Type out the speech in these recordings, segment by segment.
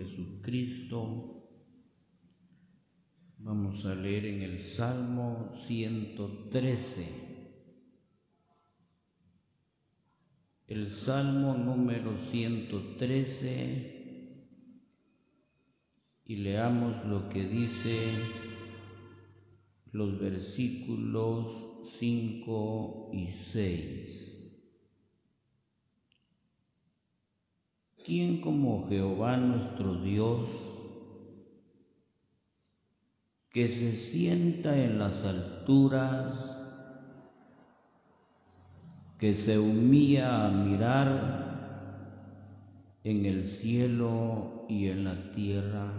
Jesucristo. Vamos a leer en el Salmo 113. El Salmo número 113 y leamos lo que dice los versículos 5 y 6. ¿Quién como Jehová nuestro Dios, que se sienta en las alturas, que se humilla a mirar en el cielo y en la tierra?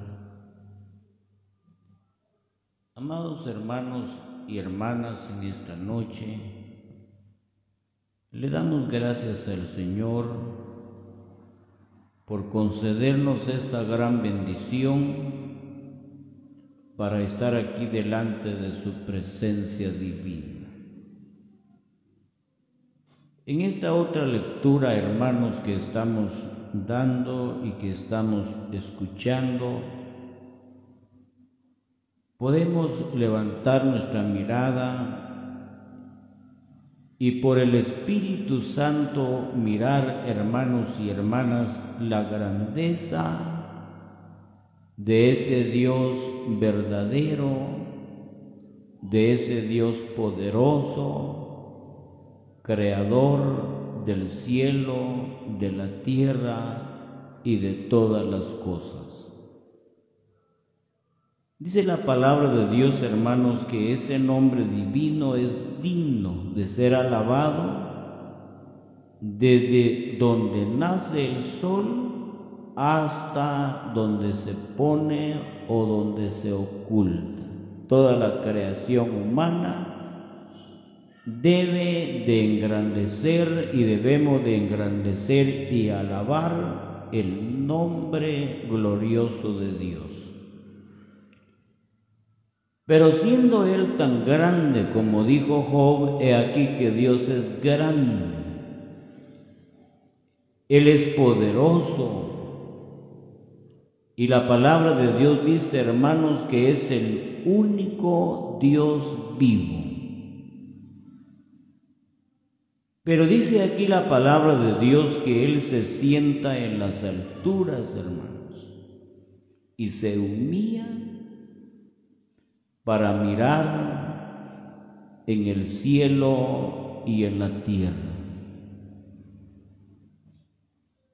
Amados hermanos y hermanas, en esta noche le damos gracias al Señor por concedernos esta gran bendición para estar aquí delante de su presencia divina. En esta otra lectura, hermanos, que estamos dando y que estamos escuchando, podemos levantar nuestra mirada y por el Espíritu Santo mirar, hermanos y hermanas, la grandeza de ese Dios verdadero, de ese Dios poderoso, creador del cielo, de la tierra y de todas las cosas. Dice la palabra de Dios, hermanos, que ese nombre divino es digno de ser alabado desde donde nace el sol hasta donde se pone o donde se oculta. Toda la creación humana debe de engrandecer y debemos de engrandecer y alabar el nombre glorioso de Dios. Pero siendo Él tan grande como dijo Job, he aquí que Dios es grande. Él es poderoso. Y la palabra de Dios dice, hermanos, que es el único Dios vivo. Pero dice aquí la palabra de Dios que Él se sienta en las alturas, hermanos, y se humilla para mirar en el cielo y en la tierra.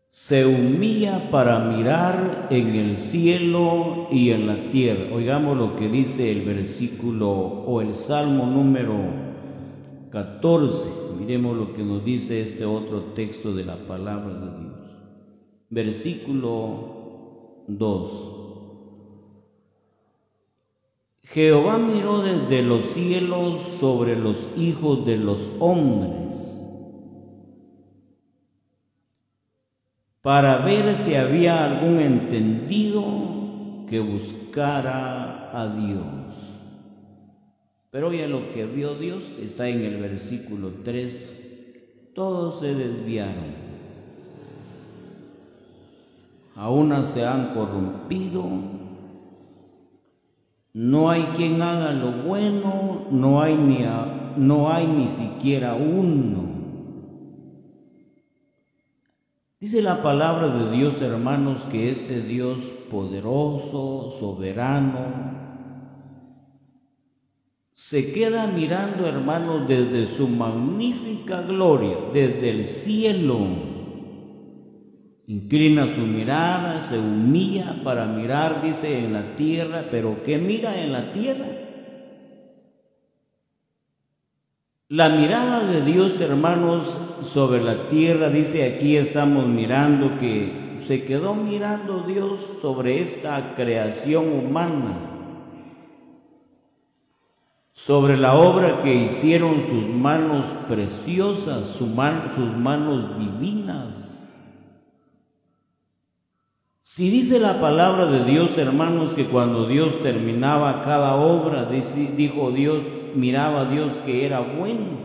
Se humilla para mirar en el cielo y en la tierra. Oigamos lo que dice el versículo o el salmo número 14. Miremos lo que nos dice este otro texto de la palabra de Dios. Versículo 2. Jehová miró desde los cielos sobre los hijos de los hombres para ver si había algún entendido que buscara a Dios. Pero ya lo que vio Dios está en el versículo 3. Todos se desviaron. Aún se han corrompido no hay quien haga lo bueno, no hay ni, no hay ni siquiera uno. Dice la palabra de Dios, hermanos, que ese Dios poderoso, soberano, se queda mirando, hermanos, desde su magnífica gloria, desde el cielo Inclina su mirada, se humilla para mirar, dice, en la tierra, pero ¿qué mira en la tierra? La mirada de Dios, hermanos, sobre la tierra, dice aquí estamos mirando que se quedó mirando Dios sobre esta creación humana, sobre la obra que hicieron sus manos preciosas, sus manos divinas si dice la palabra de Dios, hermanos, que cuando Dios terminaba cada obra, dijo Dios, miraba a Dios que era bueno,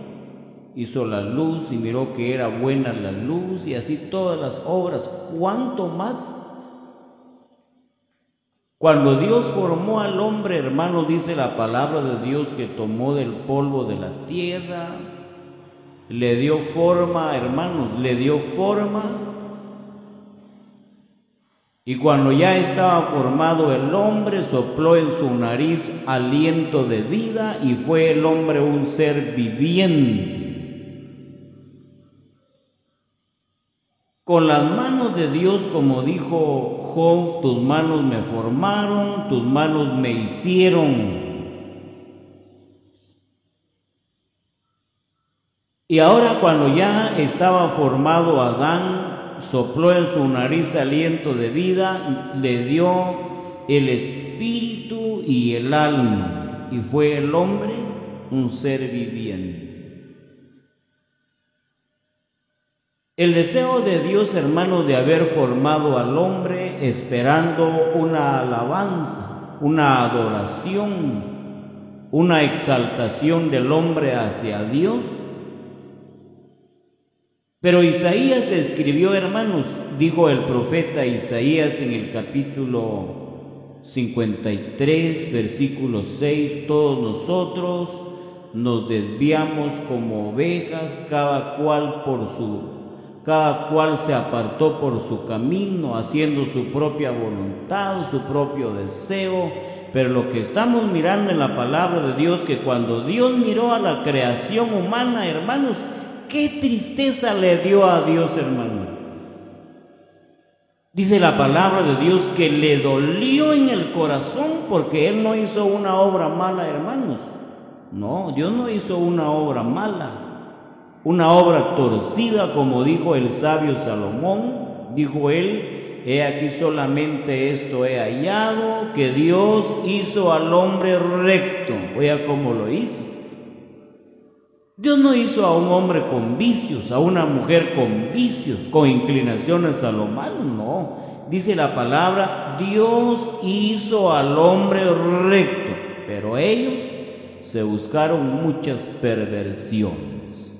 hizo la luz y miró que era buena la luz y así todas las obras, ¿cuánto más Cuando Dios formó al hombre, hermano, dice la palabra de Dios que tomó del polvo de la tierra, le dio forma, hermanos, le dio forma. Y cuando ya estaba formado el hombre, sopló en su nariz aliento de vida y fue el hombre un ser viviente. Con las manos de Dios, como dijo Job, tus manos me formaron, tus manos me hicieron. Y ahora cuando ya estaba formado Adán, sopló en su nariz aliento de vida, le dio el espíritu y el alma, y fue el hombre un ser viviente. El deseo de Dios, hermano, de haber formado al hombre esperando una alabanza, una adoración, una exaltación del hombre hacia Dios. Pero Isaías escribió, hermanos, dijo el profeta Isaías en el capítulo 53, versículo 6, todos nosotros nos desviamos como ovejas, cada cual por su cada cual se apartó por su camino, haciendo su propia voluntad, su propio deseo. Pero lo que estamos mirando en la palabra de Dios, que cuando Dios miró a la creación humana, hermanos, qué tristeza le dio a Dios, hermano. Dice la palabra de Dios que le dolió en el corazón porque Él no hizo una obra mala, hermanos. No, Dios no hizo una obra mala una obra torcida, como dijo el sabio Salomón, dijo él, he aquí solamente esto he hallado, que Dios hizo al hombre recto. Oiga cómo lo hizo. Dios no hizo a un hombre con vicios, a una mujer con vicios, con inclinaciones a lo malo, no. Dice la palabra, Dios hizo al hombre recto, pero ellos se buscaron muchas perversiones.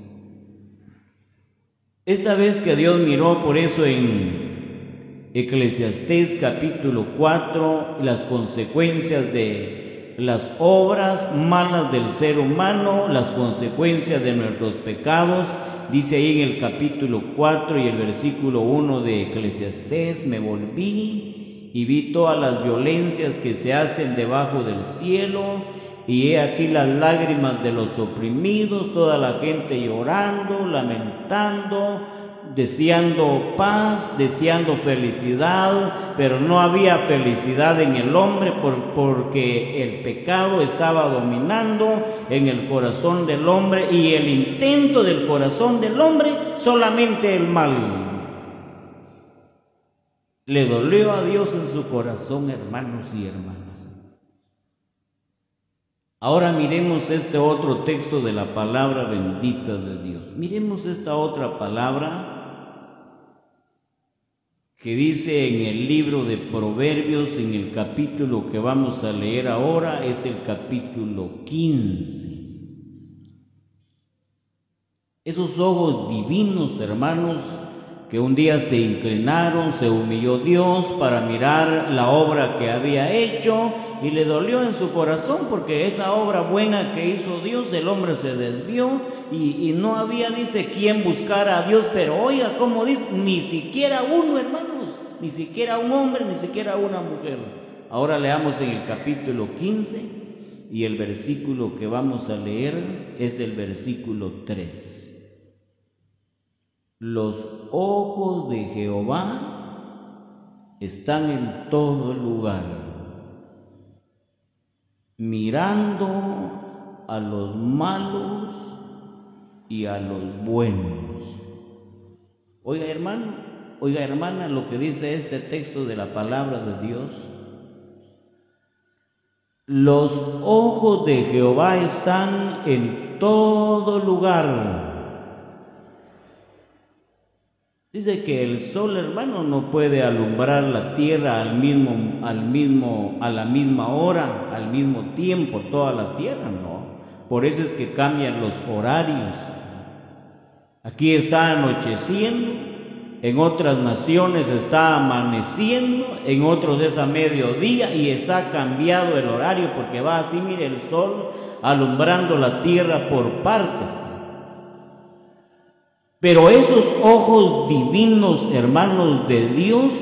Esta vez que Dios miró por eso en Eclesiastés capítulo 4 las consecuencias de las obras malas del ser humano, las consecuencias de nuestros pecados, dice ahí en el capítulo 4 y el versículo 1 de Eclesiastés, me volví y vi todas las violencias que se hacen debajo del cielo y he aquí las lágrimas de los oprimidos, toda la gente llorando, lamentando, deseando paz, deseando felicidad, pero no había felicidad en el hombre porque el pecado estaba dominando en el corazón del hombre y el intento del corazón del hombre solamente el mal. Le dolió a Dios en su corazón, hermanos y hermanas. Ahora miremos este otro texto de la palabra bendita de Dios. Miremos esta otra palabra que dice en el libro de Proverbios, en el capítulo que vamos a leer ahora, es el capítulo 15. Esos ojos divinos, hermanos, que un día se inclinaron, se humilló Dios para mirar la obra que había hecho y le dolió en su corazón porque esa obra buena que hizo Dios, el hombre se desvió y, no había, dice, quien buscara a Dios, pero oiga, como dice, ni siquiera uno, hermanos, ni siquiera un hombre, ni siquiera una mujer. Ahora leamos en el capítulo 15 y el versículo que vamos a leer es el versículo 3. Los ojos de Jehová están en todo lugar, mirando a los malos y a los buenos. Oiga hermano, oiga hermana, lo que dice este texto de la palabra de Dios. Los ojos de Jehová están en todo lugar Dice que el sol, hermano, no puede alumbrar la tierra al mismo, al mismo, a la misma hora, al mismo tiempo, toda la tierra, no. Por eso es que cambian los horarios. Aquí está anocheciendo en otras naciones está amaneciendo, en otros es a mediodía y está cambiado el horario porque va así, mire, el sol alumbrando la tierra por partes. Pero esos ojos divinos, hermanos de Dios,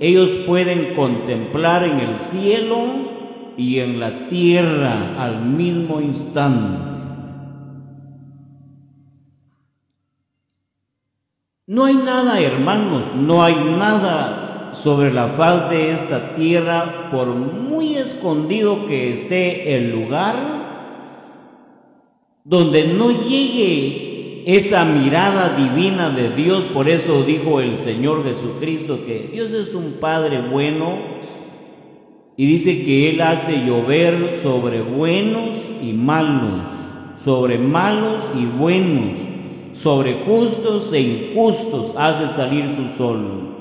ellos pueden contemplar en el cielo y en la tierra al mismo instante. No hay nada, hermanos, no hay nada sobre la faz de esta tierra, por muy escondido que esté el lugar, donde no llegue esa mirada divina de Dios. Por eso dijo el Señor Jesucristo que Dios es un Padre bueno y dice que Él hace llover sobre buenos y malos, sobre malos y buenos sobre justos e injustos hace salir su sol.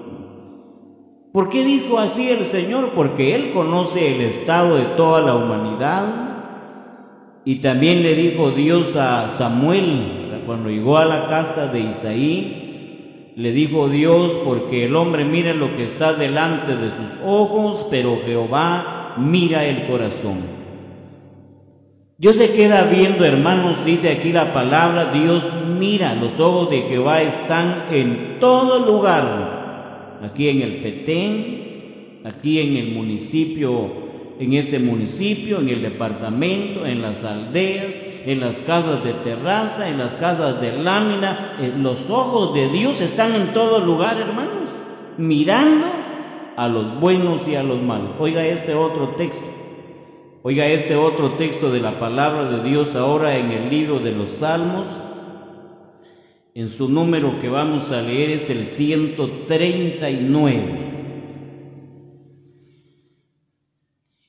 ¿Por qué dijo así el Señor? Porque Él conoce el estado de toda la humanidad. Y también le dijo Dios a Samuel, cuando llegó a la casa de Isaí, le dijo Dios, porque el hombre mira lo que está delante de sus ojos, pero Jehová mira el corazón. Dios se queda viendo, hermanos, dice aquí la palabra, Dios mira, los ojos de Jehová están en todo lugar, aquí en el Petén, aquí en el municipio, en este municipio, en el departamento, en las aldeas, en las casas de terraza, en las casas de lámina, eh, los ojos de Dios están en todo lugar, hermanos, mirando a los buenos y a los malos. Oiga este otro texto. Oiga este otro texto de la palabra de Dios ahora en el libro de los Salmos. En su número que vamos a leer es el 139.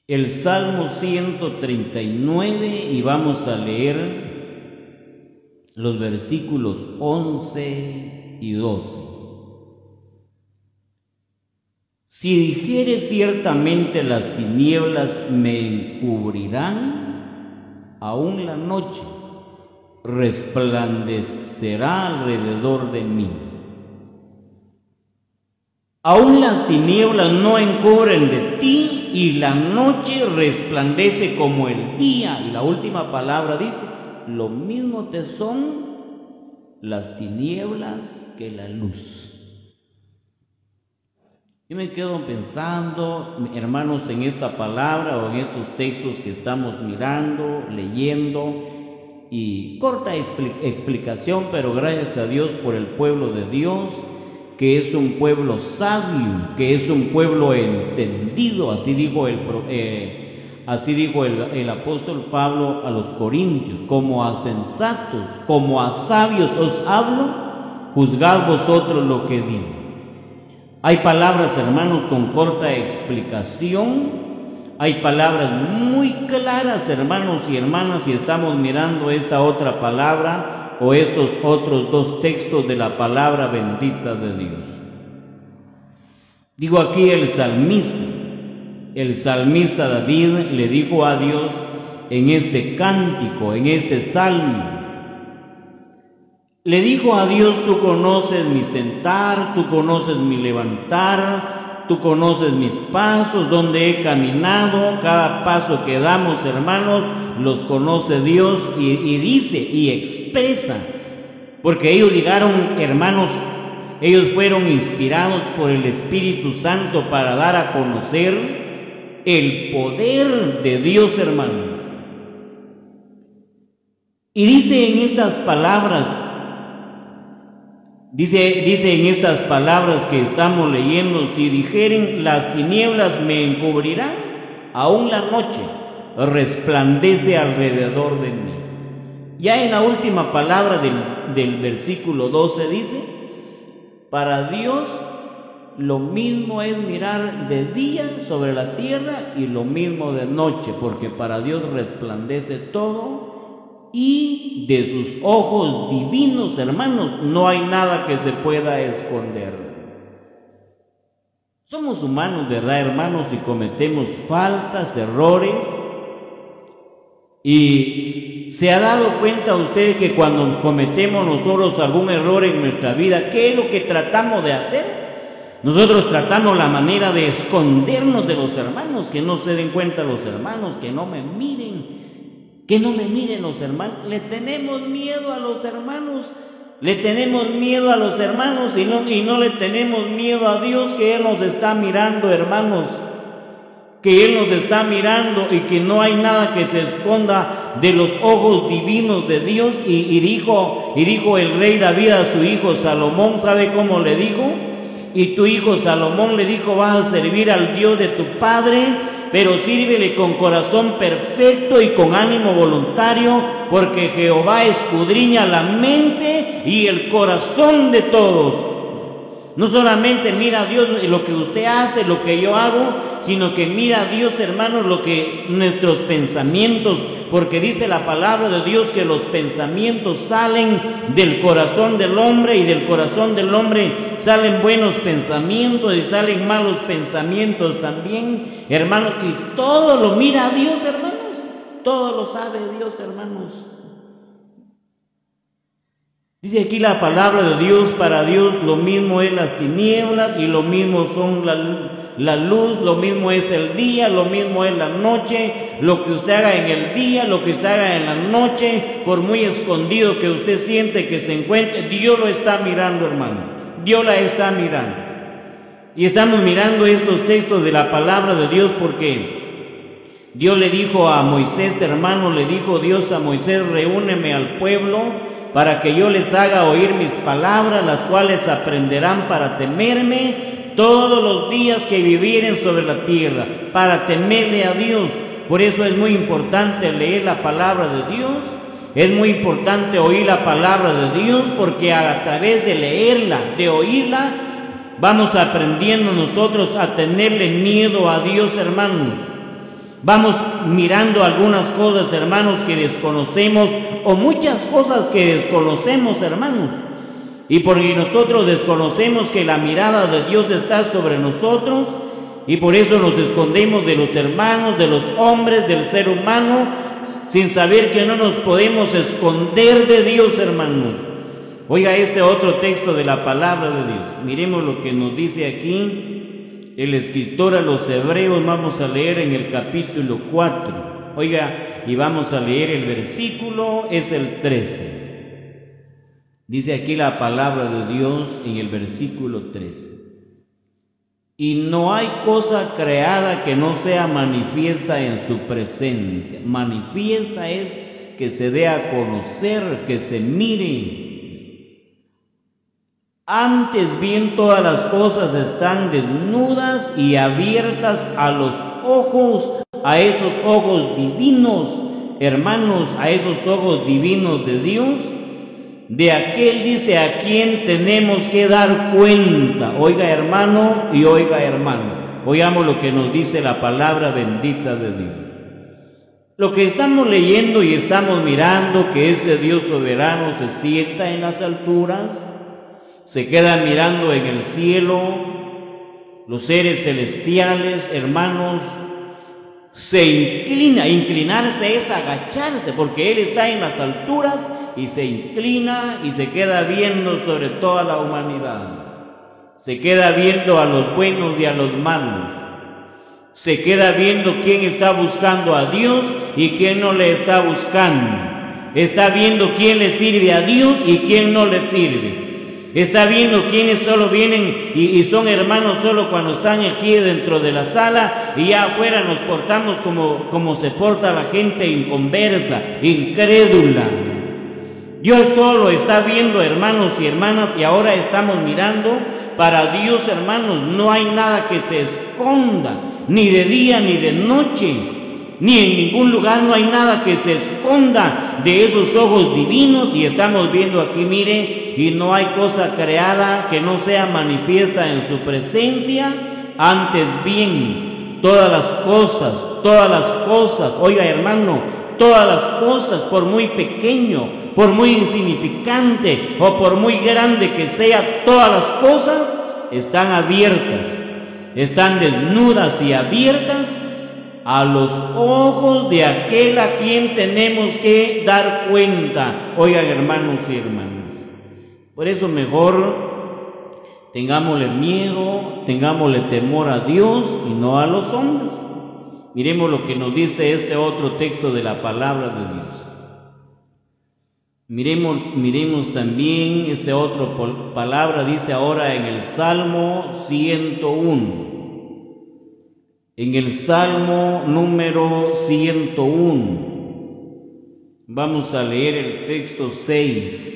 El Salmo 139 y vamos a leer los versículos 11 y 12. Si dijere ciertamente las tinieblas me encubrirán, aún la noche resplandecerá alrededor de mí. Aún las tinieblas no encubren de ti y la noche resplandece como el día. Y la última palabra dice, lo mismo te son las tinieblas que la luz. Yo me quedo pensando, hermanos, en esta palabra o en estos textos que estamos mirando, leyendo, y corta explicación, pero gracias a Dios por el pueblo de Dios, que es un pueblo sabio, que es un pueblo entendido, así dijo el, eh, así dijo el, apóstol Pablo a los corintios, como a sensatos, como a sabios os hablo, juzgad vosotros lo que digo. Hay palabras, hermanos, con corta explicación. Hay palabras muy claras, hermanos y hermanas, si estamos mirando esta otra palabra o estos otros dos textos de la palabra bendita de Dios. Digo aquí el salmista. El salmista David le dijo a Dios en este cántico, en este salmo, le dijo a Dios, tú conoces mi sentar, tú conoces mi levantar, tú conoces mis pasos, donde he caminado, cada paso que damos, hermanos, los conoce Dios y, y dice y expresa, porque ellos llegaron, hermanos, ellos fueron inspirados por el Espíritu Santo para dar a conocer el poder de Dios, hermanos. Y dice en estas palabras, Dice, dice en estas palabras que estamos leyendo, si dijeren las tinieblas me encubrirán, aún la noche resplandece alrededor de mí. Ya en la última palabra del, del versículo 12 dice, para Dios lo mismo es mirar de día sobre la tierra y lo mismo de noche, porque para Dios resplandece todo y de sus ojos divinos, hermanos, no hay nada que se pueda esconder. Somos humanos, ¿verdad, hermanos? Y cometemos faltas, errores. Y se ha dado cuenta usted que cuando cometemos nosotros algún error en nuestra vida, ¿qué es lo que tratamos de hacer? Nosotros tratamos la manera de escondernos de los hermanos, que no se den cuenta los hermanos, que no me miren, que no me miren los hermanos. Le tenemos miedo a los hermanos, le tenemos miedo a los hermanos y no, y no le tenemos miedo a Dios que Él nos está mirando, hermanos que Él nos está mirando y que no hay nada que se esconda de los ojos divinos de Dios. Y, dijo, y dijo el rey David a su hijo Salomón, ¿sabe cómo le dijo? Y tu hijo Salomón le dijo, vas a servir al Dios de tu padre, pero sírvele con corazón perfecto y con ánimo voluntario, porque Jehová escudriña la mente y el corazón de todos no solamente mira a Dios lo que usted hace, lo que yo hago, sino que mira a Dios, hermanos, lo que nuestros pensamientos, porque dice la palabra de Dios que los pensamientos salen del corazón del hombre y del corazón del hombre salen buenos pensamientos y salen malos pensamientos también, hermanos, y todo lo mira a Dios, hermanos, todo lo sabe Dios, hermanos. Dice aquí la palabra de Dios, para Dios lo mismo es las tinieblas y lo mismo son la, luz, lo mismo es el día, lo mismo es la noche, lo que usted haga en el día, lo que usted haga en la noche, por muy escondido que usted siente que se encuentre, Dios lo está mirando, hermano, Dios la está mirando. Y estamos mirando estos textos de la palabra de Dios porque Dios le dijo a Moisés, hermano, le dijo Dios a Moisés, reúneme al pueblo para que yo les haga oír mis palabras, las cuales aprenderán para temerme todos los días que vivieren sobre la tierra, para temerle a Dios. Por eso es muy importante leer la palabra de Dios, es muy importante oír la palabra de Dios, porque a través de leerla, de oírla, vamos aprendiendo nosotros a tenerle miedo a Dios, hermanos. Vamos mirando algunas cosas, hermanos, que desconocemos o muchas cosas que desconocemos, hermanos. Y porque nosotros desconocemos que la mirada de Dios está sobre nosotros y por eso nos escondemos de los hermanos, de los hombres, del ser humano, sin saber que no nos podemos esconder de Dios, hermanos. Oiga este otro texto de la palabra de Dios. Miremos lo que nos dice aquí el escritor a los hebreos, vamos a leer en el capítulo 4. Oiga, y vamos a leer el versículo, es el 13. Dice aquí la palabra de Dios en el versículo 13. Y no hay cosa creada que no sea manifiesta en su presencia. Manifiesta es que se dé a conocer, que se mire, antes bien todas las cosas están desnudas y abiertas a los ojos, a esos ojos divinos, hermanos, a esos ojos divinos de Dios. De aquel dice a quien tenemos que dar cuenta. Oiga hermano y oiga hermano. Oigamos lo que nos dice la palabra bendita de Dios. Lo que estamos leyendo y estamos mirando que ese Dios soberano se sienta en las alturas, se queda mirando en el cielo, los seres celestiales, hermanos, se inclina, inclinarse es agacharse, porque Él está en las alturas y se inclina y se queda viendo sobre toda la humanidad. Se queda viendo a los buenos y a los malos. Se queda viendo quién está buscando a Dios y quién no le está buscando. Está viendo quién le sirve a Dios y quién no le sirve. Está viendo quienes solo vienen y, son hermanos solo cuando están aquí dentro de la sala y ya afuera nos portamos como, como se porta la gente inconversa, incrédula. Dios todo lo está viendo, hermanos y hermanas, y ahora estamos mirando. Para Dios, hermanos, no hay nada que se esconda, ni de día ni de noche ni en ningún lugar no hay nada que se esconda de esos ojos divinos y estamos viendo aquí, mire, y no hay cosa creada que no sea manifiesta en su presencia, antes bien, todas las cosas, todas las cosas, oiga hermano, todas las cosas, por muy pequeño, por muy insignificante o por muy grande que sea, todas las cosas están abiertas, están desnudas y abiertas a los ojos de aquel a quien tenemos que dar cuenta. Oigan, hermanos y hermanas. Por eso mejor tengámosle miedo, tengámosle temor a Dios y no a los hombres. Miremos lo que nos dice este otro texto de la palabra de Dios. Miremos, miremos también este otro palabra, dice ahora en el Salmo 101. En el Salmo número 101. Vamos a leer el texto 6.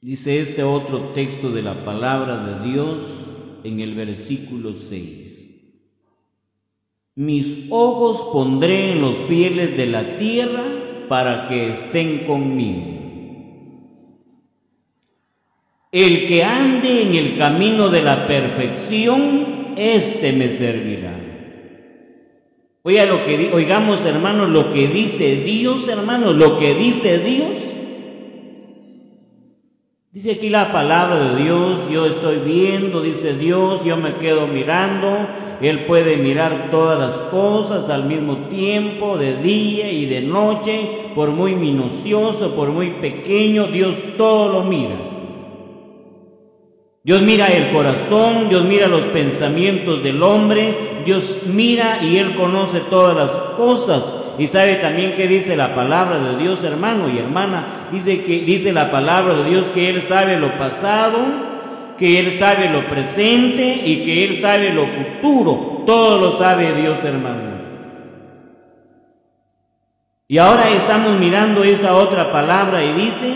Dice este otro texto de la palabra de Dios en el versículo 6. Mis ojos pondré en los fieles de la tierra para que estén conmigo. El que ande en el camino de la perfección, éste me servirá. Oiga lo que oigamos, hermanos, lo que dice Dios, hermanos, lo que dice Dios. Dice aquí la palabra de Dios, yo estoy viendo, dice Dios, yo me quedo mirando, él puede mirar todas las cosas al mismo tiempo, de día y de noche, por muy minucioso, por muy pequeño, Dios todo lo mira. Dios mira el corazón, Dios mira los pensamientos del hombre, Dios mira y Él conoce todas las cosas. Y sabe también que dice la palabra de Dios, hermano y hermana. Dice que dice la palabra de Dios que Él sabe lo pasado, que Él sabe lo presente y que Él sabe lo futuro. Todo lo sabe Dios, hermanos. Y ahora estamos mirando esta otra palabra y dice,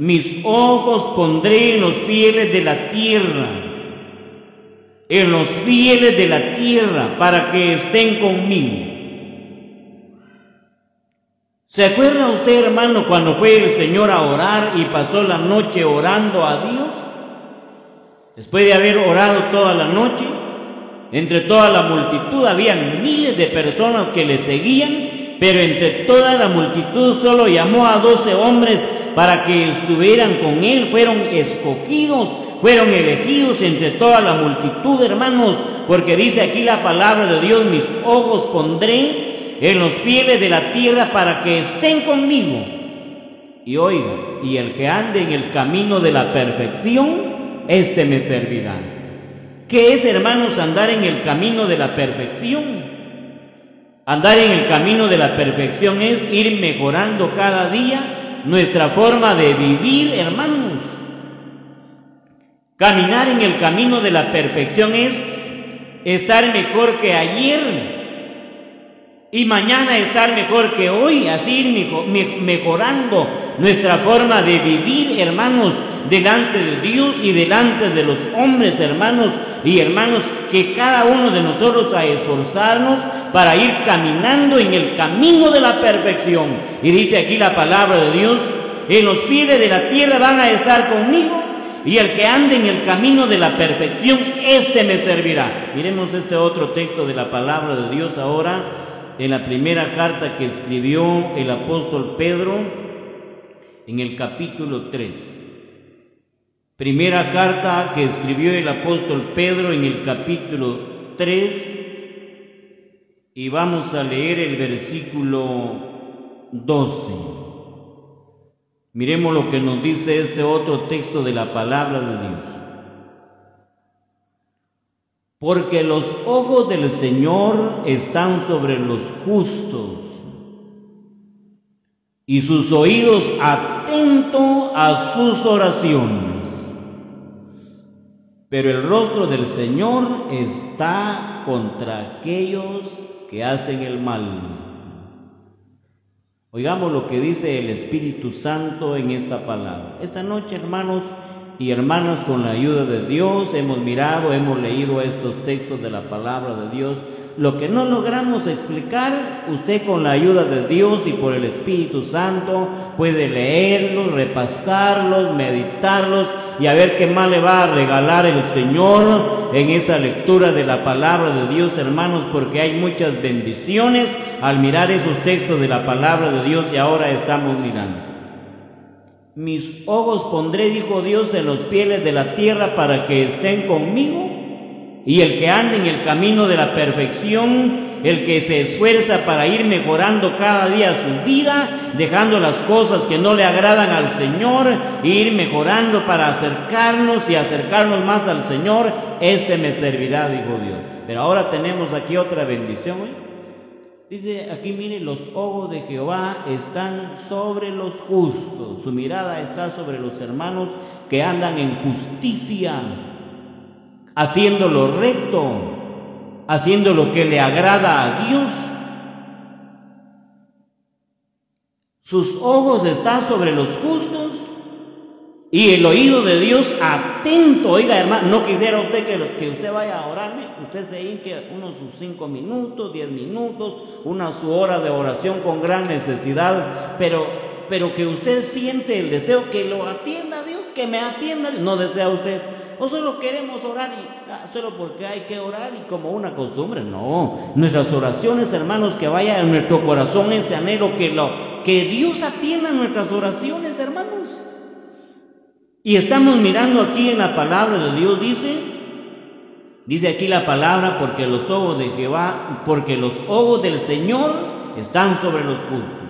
mis ojos pondré en los fieles de la tierra, en los fieles de la tierra, para que estén conmigo. ¿Se acuerda usted, hermano, cuando fue el Señor a orar y pasó la noche orando a Dios? Después de haber orado toda la noche, entre toda la multitud habían miles de personas que le seguían, pero entre toda la multitud solo llamó a doce hombres para que estuvieran con él. Fueron escogidos, fueron elegidos entre toda la multitud, hermanos, porque dice aquí la palabra de Dios, mis ojos pondré en los fieles de la tierra para que estén conmigo. Y oiga, y el que ande en el camino de la perfección, este me servirá. ¿Qué es, hermanos, andar en el camino de la perfección? Andar en el camino de la perfección es ir mejorando cada día nuestra forma de vivir, hermanos. Caminar en el camino de la perfección es estar mejor que ayer, y mañana estar mejor que hoy, así mejorando nuestra forma de vivir, hermanos, delante de Dios y delante de los hombres, hermanos y hermanos, que cada uno de nosotros a esforzarnos para ir caminando en el camino de la perfección. Y dice aquí la palabra de Dios, en los pies de la tierra van a estar conmigo y el que ande en el camino de la perfección, éste me servirá. Miremos este otro texto de la palabra de Dios ahora en la primera carta que escribió el apóstol Pedro en el capítulo 3. Primera carta que escribió el apóstol Pedro en el capítulo 3 y vamos a leer el versículo 12. Miremos lo que nos dice este otro texto de la palabra de Dios porque los ojos del Señor están sobre los justos y sus oídos atentos a sus oraciones. Pero el rostro del Señor está contra aquellos que hacen el mal. Oigamos lo que dice el Espíritu Santo en esta palabra. Esta noche, hermanos, y hermanas, con la ayuda de Dios hemos mirado, hemos leído estos textos de la palabra de Dios. Lo que no logramos explicar, usted con la ayuda de Dios y por el Espíritu Santo puede leerlos, repasarlos, meditarlos y a ver qué más le va a regalar el Señor en esa lectura de la palabra de Dios, hermanos, porque hay muchas bendiciones al mirar esos textos de la palabra de Dios y ahora estamos mirando. Mis ojos pondré, dijo Dios, en los pieles de la tierra para que estén conmigo. y el que anda en el camino de la perfección, el que se esfuerza para ir mejorando cada día su vida, dejando las cosas que no le agradan al Señor, e ir mejorando para acercarnos y acercarnos más al Señor, este me servirá, dijo Dios. Pero ahora tenemos aquí otra bendición. ¿eh? Dice aquí, mire, los ojos de Jehová están sobre los justos, su mirada está sobre los hermanos que andan en justicia haciendo lo recto, haciendo lo que le agrada a Dios. Sus ojos están sobre los justos y el oído de Dios atento. Oiga, hermano, no quisiera usted que, usted vaya a orarme. Usted se hinque unos sus cinco minutos, diez minutos, una su hora de oración con gran necesidad, pero, pero que usted siente el deseo que lo atienda Dios, que me atienda. No desea usted o solo queremos orar y ah, solo porque hay que orar y como una costumbre. No, nuestras oraciones, hermanos, que vaya en nuestro corazón ese anhelo que lo que Dios atienda nuestras oraciones, hermanos. Y estamos mirando aquí en la palabra de Dios dice dice aquí la palabra porque los ojos de Jehová, porque los ojos del Señor están sobre los justos.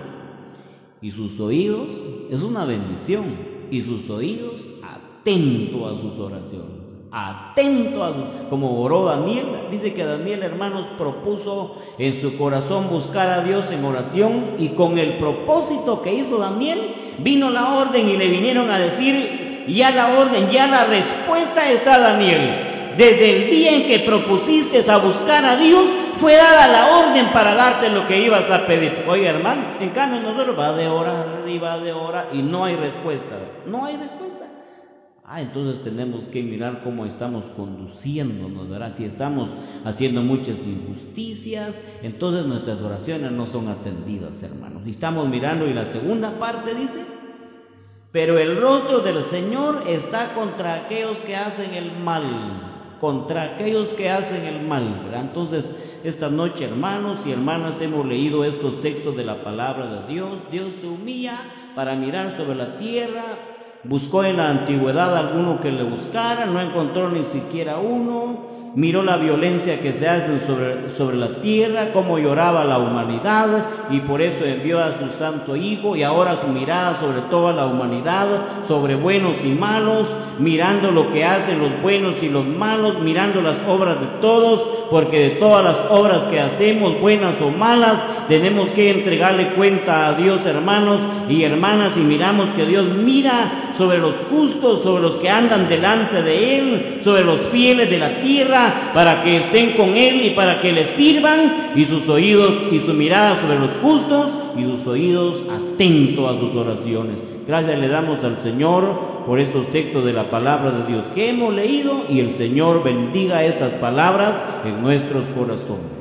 Y sus oídos es una bendición y sus oídos atento a sus oraciones, atento a como oró Daniel. Dice que Daniel, hermanos, propuso en su corazón buscar a Dios en oración y con el propósito que hizo Daniel, vino la orden y le vinieron a decir, ya la orden, ya la respuesta está Daniel. Desde el día en que propusiste a buscar a Dios, fue dada la orden para darte lo que ibas a pedir. Oye, hermano, en cambio nosotros va de orar y va de orar y no hay respuesta. No hay respuesta. Ah, entonces tenemos que mirar cómo estamos conduciéndonos, ¿verdad? Si estamos haciendo muchas injusticias, entonces nuestras oraciones no son atendidas, hermanos. Y estamos mirando y la segunda parte dice, pero el rostro del Señor está contra aquellos que hacen el mal, contra aquellos que hacen el mal. Entonces, esta noche, hermanos y hermanas, hemos leído estos textos de la palabra de Dios. Dios se humilla para mirar sobre la tierra, Buscó en la antigüedad alguno que le buscara, no encontró ni siquiera uno miró la violencia que se hace sobre, sobre la tierra, cómo lloraba la humanidad y por eso envió a su santo Hijo y ahora su mirada sobre toda la humanidad, sobre buenos y malos, mirando lo que hacen los buenos y los malos, mirando las obras de todos, porque de todas las obras que hacemos, buenas o malas, tenemos que entregarle cuenta a Dios, hermanos y hermanas, y miramos que Dios mira sobre los justos, sobre los que andan delante de Él, sobre los fieles de la tierra, para que estén con Él y para que le sirvan, y sus oídos y su mirada sobre los justos y sus oídos atentos a sus oraciones. Gracias le damos al Señor por estos textos de la palabra de Dios que hemos leído y el Señor bendiga estas palabras en nuestros corazones.